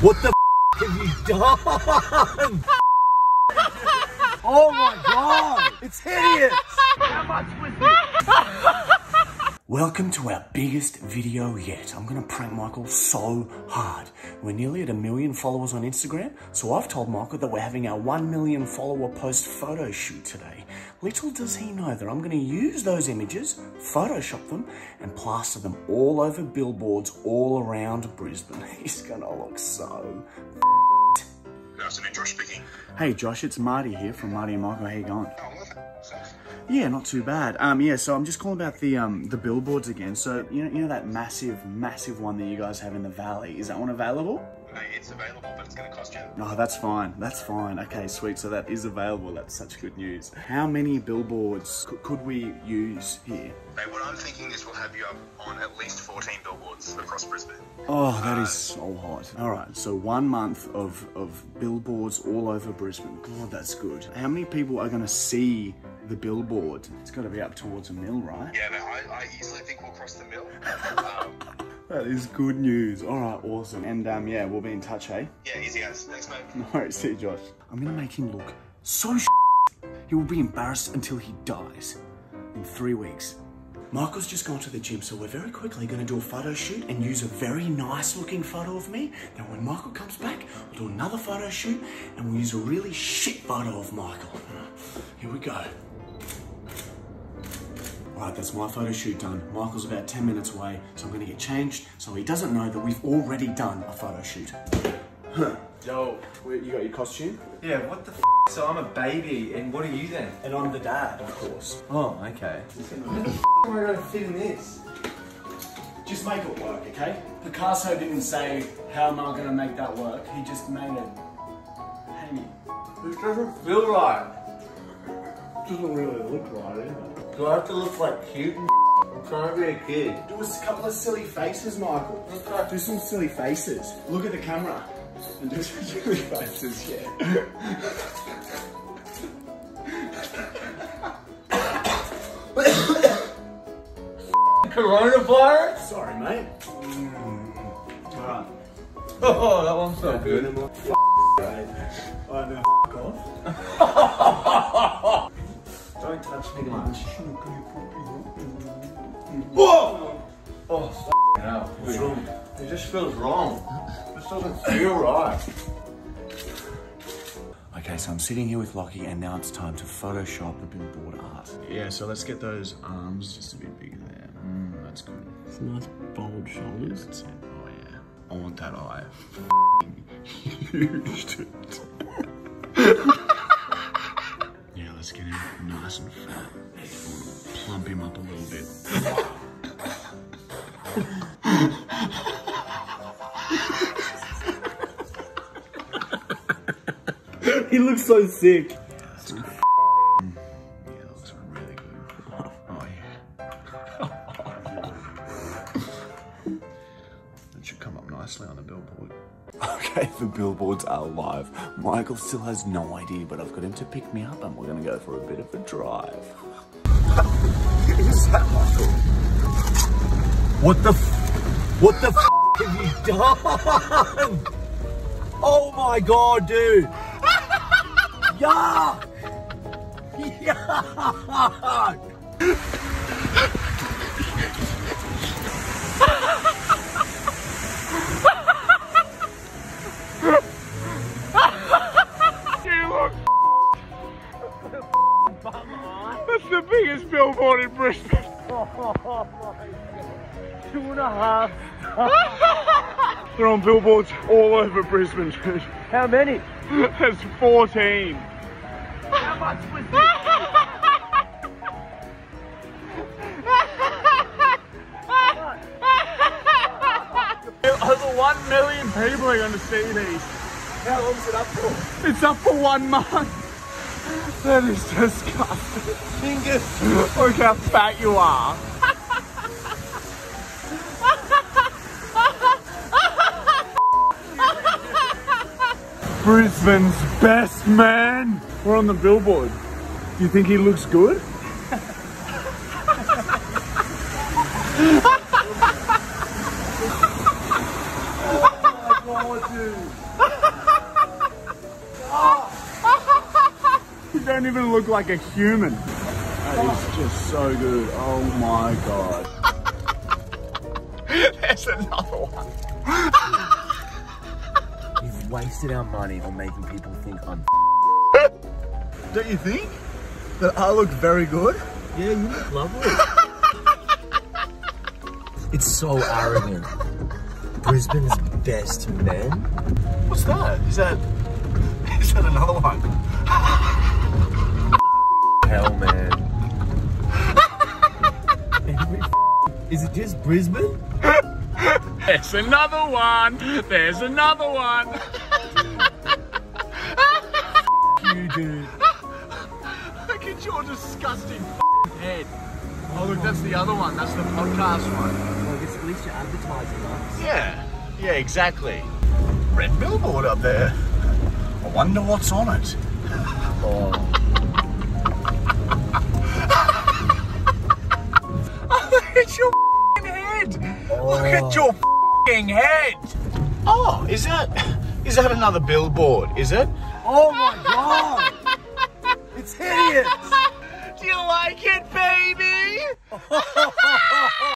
What the have you done? oh my god! It's hideous! Welcome to our biggest video yet. I'm gonna prank Michael so hard. We're nearly at a million followers on Instagram, so I've told Michael that we're having our 1 million follower post photo shoot today. Little does he know that I'm gonna use those images, Photoshop them, and plaster them all over billboards all around Brisbane. He's gonna look so Good afternoon, Josh speaking. Hey Josh, it's Marty here from Marty and Michael. How you going? Oh. Yeah, not too bad. Um, yeah, so I'm just calling about the um the billboards again. So you know, you know that massive, massive one that you guys have in the valley. Is that one available? Uh, it's available, but it's going to cost you. No, that's fine. That's fine. Okay, sweet. So that is available. That's such good news. How many billboards could, we use here? Mate, what I'm thinking is we'll have you up on at least 14 billboards across Brisbane. Oh, that is so hot. All right, so one month of, of billboards all over Brisbane. God, that's good. How many people are going to see the billboard? It's got to be up towards a mill, right? Yeah, mate, I, I easily think we'll cross the mill. um, That is good news. All right, awesome. And um, yeah, we'll be in touch, hey? yeah, easy guys. Thanks, mate. All right, see you, Josh. I'm gonna make him look so He will be embarrassed until he dies in three weeks. Michael's just gone to the gym, so we're very quickly gonna do a photo shoot and use a very nice looking photo of me. Then when Michael comes back, we'll do another photo shoot and we'll use a really shit photo of Michael. Here we go. Right, that's my photo shoot done. Michael's about 10 minutes away, so I'm gonna get changed so he doesn't know that we've already done a photo shoot. Yo, you got your costume? Yeah, what the f? So I'm a baby, and what are you then? And I'm the dad, of course. Oh, okay. How the f am I gonna fit in this? Just make it work, okay? Picasso didn't say, how am I gonna make that work? He just made it hanging. This doesn't feel right. It Doesn't really look right either. Do I have to look like cute and I'm trying to be a kid. Do a couple of silly faces, Michael. Do some silly faces. Look at the camera. And do some silly faces, yeah. Coronavirus? Sorry, mate. Mm. Alright. Oh, that one's so good. Right. I know, f off. Don't touch me much. Whoa! Oh, f hell. What's wrong? It just feels wrong. This doesn't feel right. Okay, so I'm sitting here with Lockie and now it's time to Photoshop the billboard art. Yeah, so let's get those arms just a bit bigger there. Mm, that's good. It's nice bold shoulders. That's it. Oh yeah. I want that eye. Huge. Nice and fat. Plump him up a little bit. he looks so sick. Okay, the billboards are live. Michael still has no idea, but I've got him to pick me up and we're gonna go for a bit of a drive. Is that Michael? What the What the have you done? Oh my god, dude! Yuck! Yuck! Biggest in Brisbane. Two and a half. They're on billboards all over Brisbane, dude. How many? There's 14. How much was it? Over 1 million people are going to see these. How long's it up for? It's up for one month. That is disgusting. Look how fat you are. Brisbane's best man. We're on the billboard. Do you think he looks good? Oh, my God, dude. Don't even look like a human. That is just so good. Oh my god. There's another one. You've wasted our money on making people think I'm. Don't you think? That I look very good? Yeah, you look lovely. it's so arrogant. Brisbane's best men. What's that? Is that is that another one? Hell, man. Is it just Brisbane? There's another one. There's another one. You dude. Look at your disgusting head. Oh look, that's the other one. That's the podcast one. Well, I guess at least you're advertising us. Yeah, yeah, exactly. Red billboard up there. I wonder what's on it. Oh. at your head. Oh. Look at oh. your head. Oh, is that is that another billboard? Is it? Oh my god, it's hideous. Do you like it, baby?